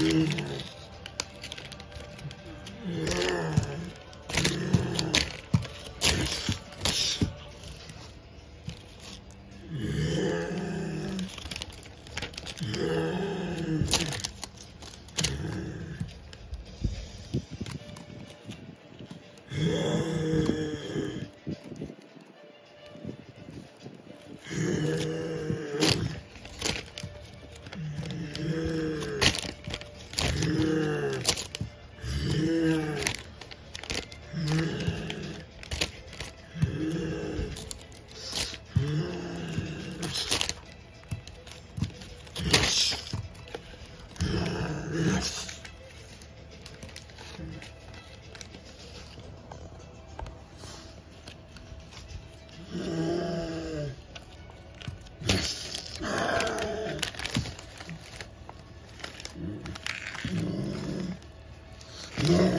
Yeah. Yeah. Yeah.